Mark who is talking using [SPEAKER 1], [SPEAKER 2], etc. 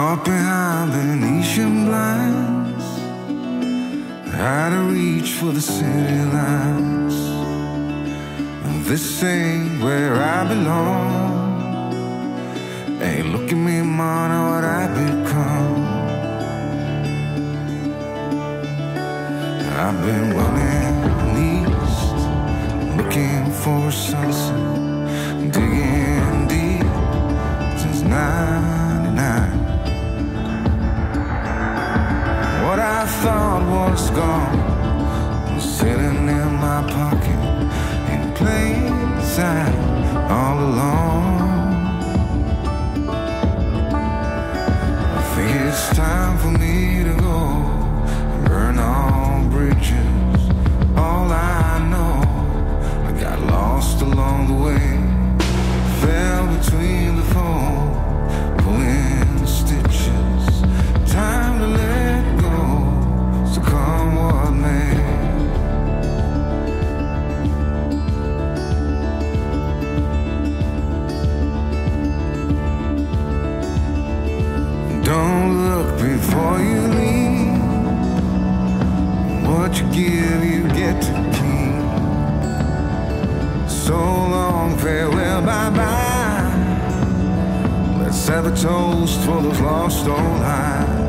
[SPEAKER 1] Caught behind Venetian blinds. Out of reach for the city lights This ain't where I belong. Hey, look at me, man, what I become. I've been running east Looking for a sunset Digging what you give, you get to keep. So long, farewell, bye bye. Let's have a toast for those lost old
[SPEAKER 2] eyes.